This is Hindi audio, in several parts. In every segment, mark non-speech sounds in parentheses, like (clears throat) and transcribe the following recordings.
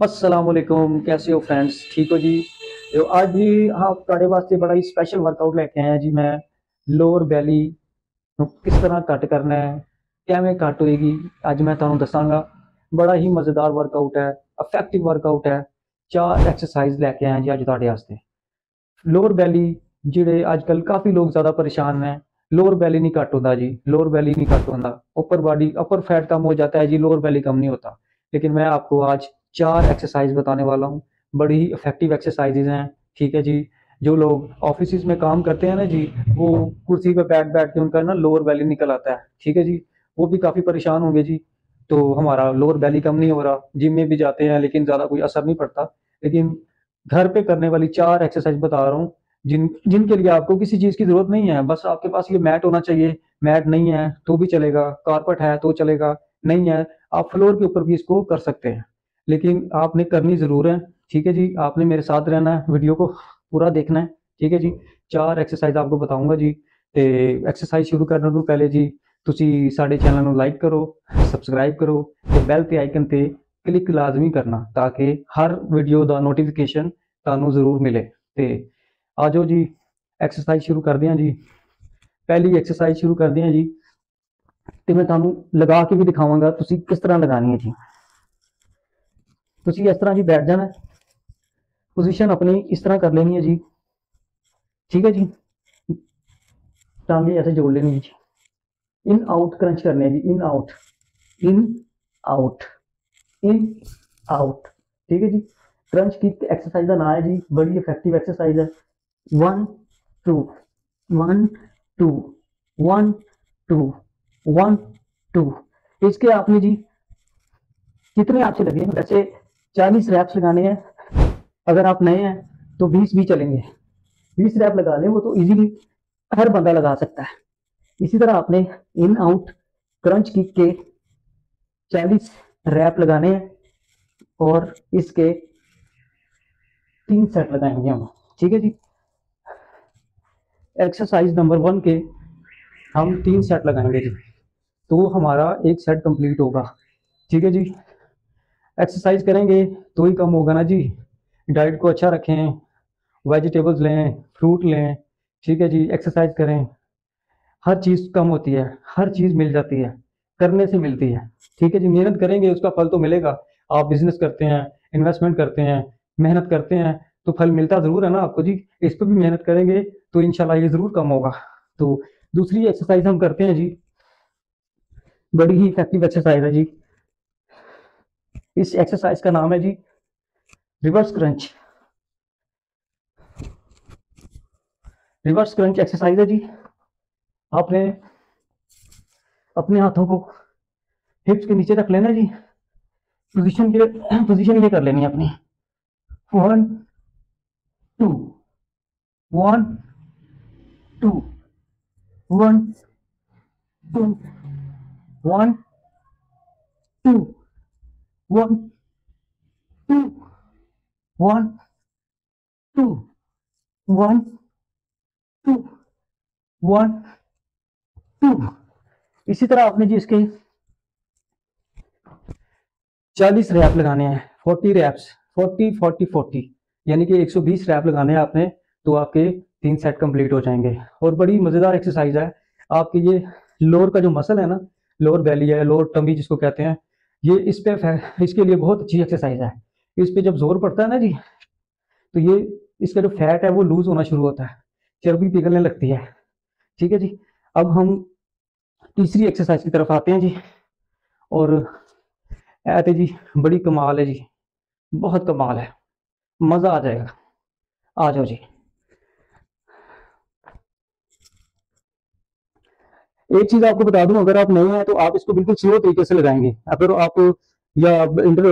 असलम कैसे हो फ्रेंड्स? ठीक हो जी? तो आज भी आपके वास्ते बड़ा ही स्पेशल वर्कआउट लेके आया जी मैं लोअर बैली किस तरह कट करना है कैमें कट होगी अज मैं थोड़ा दसागा बड़ा ही मज़ेदार वर्कआउट है अफेक्टिव वर्कआउट है चार एक्सरसाइज लैके आया जी अज ते लोअर बैली जिड़े अजकल काफ़ी लोग ज़्यादा परेशान हैं लोअर बैली नहीं कट होता जी लोअर बैली नहीं कट होता अपर बॉडी अपर फैट कम हो जाता है जी लोअर बैली कम नहीं होता लेकिन मैं आपको आज चार एक्सरसाइज बताने वाला हूँ। बड़ी ही इफ़ेक्टिव एक्सरसाइजेज हैं। ठीक है जी? जो लोग ऑफ़िस में काम करते हैं ना जी, वो कुर्सी पे बैठ बैठ के उनका ना लोअर वैली निकल आता है। ठीक है जी? वो भी काफ़ी परेशान होंगे जी। तो हमारा लोअर वैली कम नहीं हो रहा। जिम में भी जाते हैं, लेकिन ज़्यादा कोई असर नहीं पड़ता। लेकिन घर पे करने वाली चार एक्सरसाइज बता रहा हूँ, जिन, जिनके लिए आपको किसी चीज़ की ज़रूरत नहीं है। बस आपके पास ये मैट होना चाहिए। मैट नहीं है तो भी चलेगा। कारपेट है तो चलेगा। नहीं है, आप फ्लोर के ऊपर भी इसको कर सकते हैं। लेकिन आपने करनी ज़रूर है ठीक है जी आपने मेरे साथ रहना है वीडियो को पूरा देखना है ठीक है जी ਚਾਰ ਐਕਸਰਸਾਈਜ਼ आपको बताऊंगा जी ਤੇ ਐਕਸਰਸਾਈਜ਼ ਸ਼ੁਰੂ ਕਰਨ ਤੋਂ ਪਹਿਲੇ ਜੀ ਤੁਸੀਂ ਸਾਡੇ ਚੈਨਲ ਨੂੰ ਲਾਈਕ ਕਰੋ ਸਬਸਕ੍ਰਾਈਬ ਕਰੋ ਤੇ ਬੈਲ ਤੇ ਆਈਕਨ ਤੇ ਕਲਿੱਕ ਲਾਜ਼ਮੀ ਕਰਨਾ ਤਾਂ ਕਿ ਹਰ ਵੀਡੀਓ ਦਾ ਨੋਟੀਫਿਕੇਸ਼ਨ ਤੁਹਾਨੂੰ ਜ਼ਰੂਰ ਮਿਲੇ ਤੇ ਆਜੋ ਜੀ ਐਕਸਰਸਾਈਜ਼ ਸ਼ੁਰੂ ਕਰਦੇ ਹਾਂ ਜੀ ਪਹਿਲੀ ਐਕਸਰਸਾਈਜ਼ ਸ਼ੁਰੂ ਕਰਦੇ ਹਾਂ ਜੀ ਤੇ ਮੈਂ ਤੁਹਾਨੂੰ ਲਗਾ ਕੇ ਵੀ ਦਿਖਾਵਾਂਗਾ ਤੁਸੀਂ ਕਿਸ ਤਰ੍ਹਾਂ ਲਗਾਣੀ ਹੈ ਜੀ ਤੁਸੀਂ ਇਸ ਤਰ੍ਹਾਂ ਜੀ ਬੈਠ ਜਾਣਾ पोजीशन अपनी इस तरह कर लेनी है जी ठीक है जी टांगे ऐसे जोड़ लेनी है जी इन आउट क्रंच करने हैं जी in out in out in out ठीक है जी क्रंच की एक्सरसाइज का नाम है जी बड़ी इफेक्टिव एक्सरसाइज है one two one two one two one two इसके आपने जी कितने आपसे लगे वैसे चालीस रैप्स लगाने हैं। अगर आप नए हैं तो बीस भी चलेंगे। बीस रैप लगा लें, वो तो इजीली हर बंदा लगा सकता है। इसी तरह आपने इन आउट क्रंच किक के चालीस रैप लगाने हैं और इसके तीन सेट लगाएँगे हम। ठीक है जी? एक्सरसाइज नंबर वन के हम तीन सेट लगाएँगे जी। तो हमारा एक सेट कंप्लीट होगा। ठीक है जी? एक्सरसाइज करेंगे तो ही कम होगा ना जी। डाइट को अच्छा रखें वेजिटेबल्स लें फ्रूट लें, ठीक है जी एक्सरसाइज करें। हर चीज़ कम होती है, हर चीज़ मिल जाती है, करने से मिलती है, ठीक है जी। मेहनत करेंगे, उसका फल तो मिलेगा। आप बिज़नेस करते हैं इन्वेस्टमेंट करते हैं, मेहनत करते हैं तो फल मिलता ज़रूर है ना आपको जी। इस पर भी मेहनत करेंगे तो इनशाला ये ज़रूर कम होगा। तो दूसरी एक्सरसाइज हम करते हैं जी। बड़ी ही इफ़ेक्टिव एक्सरसाइज है जी। इस एक्सरसाइज का नाम है जी reverse crunch. Reverse crunch exercise है जी। आपने अपने हाथों को हिप्स के नीचे रख लेना जी। पोजीशन के पोजीशन (clears throat) ये कर लेनी है अपनी। One two one two one two one two one two one two one two one two इसी तरह आपने जी इसके चालीस रैप लगाने हैं, forty reps, forty forty forty. यानी कि 120 रैप लगाने हैं आपने तो आपके तीन सेट कंप्लीट हो जाएँगे। और बड़ी मज़ेदार एक्सरसाइज है। आपके ये लोअर का जो मसल है ना, लोअर बैली है, लोअर टमी जिसको कहते हैं ये इस पे इसके लिए बहुत अच्छी एक्सरसाइज है। इस पे जब ज़ोर पड़ता है ना जी तो ये, इसका जो फैट है वो लूज होना शुरू होता है। चर्बी पिघलने लगती है। ठीक है जी? अब हम तीसरी एक्सरसाइज की तरफ़ आते हैं जी। और ऐते जी, बड़ी कमाल है जी। बहुत कमाल है। मज़ा आ जाएगा। आ जाओ जी। एक चीज़ आपको बता दूँ, अगर आप नए हैं तो आप इसको बिल्कुल स्लो तरीके से लगाएँगे। अगर आप, या इंटर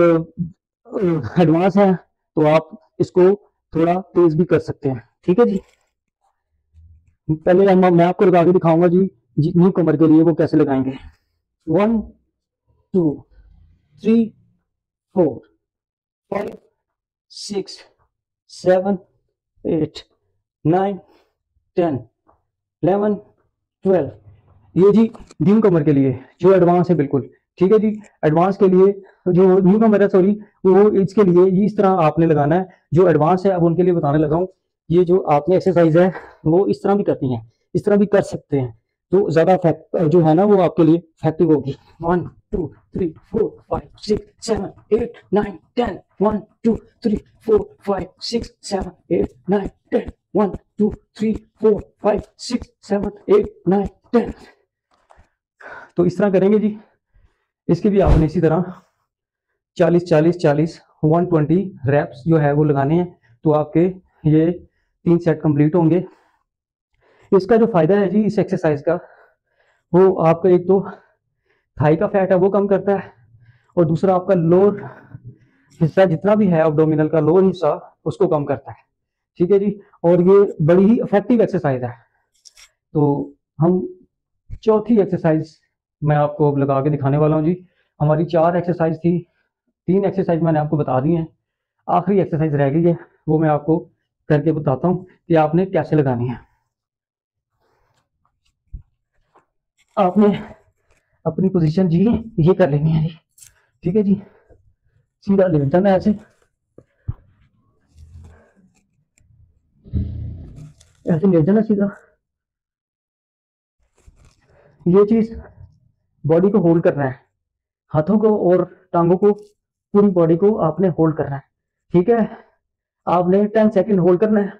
एडवांस है तो आप इसको थोड़ा तेज भी कर सकते हैं। ठीक है जी? पहले मैं आपको लगा के दिखाऊँगा जी न्यू कमर के लिए वो कैसे लगाएँगे। One two three four five six seven eight nine ten eleven twelve ये जी न्यू कमर के लिए, जो एडवांस है बिल्कुल। ठीक है जी? एडवांस के लिए, जो न्यू कमर है सॉरी वो इसके लिए इस तरह आपने लगाना है। जो एडवांस है, अब उनके लिए बताने लगा हूँ। ये जो आपने एक्सरसाइज है, वो इस तरह भी करती है। इस तरह भी कर सकते हैं। तो ज़्यादा जो है ना, वो आपके लिए इफ़ेक्टिव होगी। One two three four five six seven eight nine ten one two three four five six seven eight nine ten one two three four five six seven eight nine ten तो इस तरह करेंगे जी। इसके भी आपने इसी तरह 40 40 40 120 रैप्स जो है वो लगाने हैं। तो आपके ये तीन सेट कंप्लीट होंगे। इसका जो फ़ायदा है जी, इस एक्सरसाइज का, वो आपका एक तो थाई का फैट है, वो कम करता है, और दूसरा आपका लोअर हिस्सा जितना भी है अबडोमिनल का लोअर हिस्सा, उसको कम करता है। ठीक है जी? और ये बड़ी ही इफ़ेक्टिव एक्सरसाइज है। तो हम चौथी एक्सरसाइज मैं आपको लगा के दिखाने वाला हूँ जी। हमारी चार एक्सरसाइज थी, तीन एक्सरसाइज मैंने आपको बता दी हैं। आखिरी एक्सरसाइज रह गई है, वो मैं आपको करके बताता हूँ कि आपने कैसे लगानी है। आपने अपनी पोजीशन जी, ये कर लेनी है जी। ठीक है जी? सीधा लेट जाना ऐसे। ऐसे लेट जाना सीधा। ये चीज़ बॉडी को होल्ड करना है। हाथों को और टांगों को, पूरी बॉडी को आपने होल्ड करना है। ठीक है? आपने टेन सेकंड होल्ड करना है।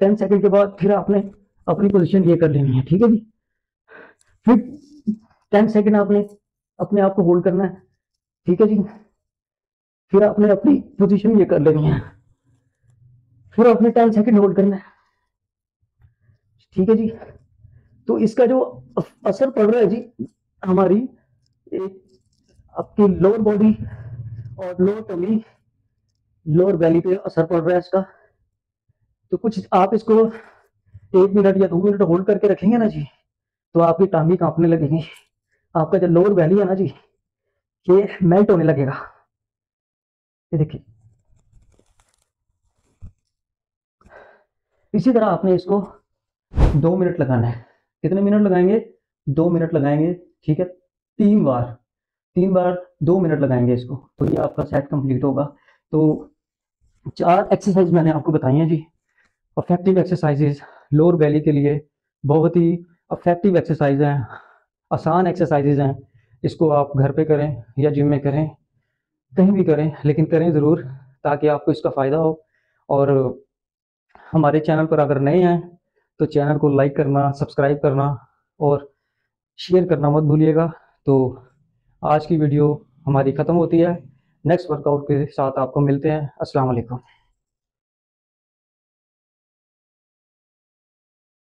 टेन सेकंड के बाद फिर आपने अपनी पोजीशन ये कर लेनी है। ठीक है जी? फिर टेन सेकंड आपने अपने आप को होल्ड करना है। ठीक है जी? फिर आपने अपनी पोजीशन ये कर लेनी है। फिर आपने टेन सेकंड होल्ड करना है। ठीक है जी? तो इसका जो असर पड़ रहा है जी, हमारी आपकी लोअर बॉडी और लोअर टमी लोअर वैली पे असर पड़ रहा है इसका। तो कुछ आप इसको एक मिनट या दो मिनट होल्ड करके रखेंगे ना जी तो आपकी टांगी कांपने लगेगी। आपका जो लोअर वैली है ना जी, ये मेल्ट होने लगेगा। ये देखिए। इसी तरह आपने इसको दो मिनट लगाना है। कितने मिनट लगाएँगे? दो मिनट लगाएँगे, ठीक है? तीन बार तीन बार दो मिनट लगाएँगे इसको तो ये आपका सेट कंप्लीट होगा। तो चार एक्सरसाइज मैंने आपको बताई हैं जी। अफेक्टिव एक्सरसाइजेज लोअर वैली के लिए बहुत ही अफेक्टिव एक्सरसाइज हैं, आसान एक्सरसाइजेज हैं। इसको आप घर पे करें या जिम में करें, कहीं भी करें, लेकिन करें ज़रूर ताकि आपको इसका फ़ायदा हो। और हमारे चैनल पर अगर नए हैं तो चैनल को लाइक करना, सब्सक्राइब करना और शेयर करना मत भूलिएगा। तो आज की वीडियो हमारी ख़त्म होती है। नेक्स्ट वर्कआउट के साथ आपको मिलते हैं। अस्सलाम वालेकुम।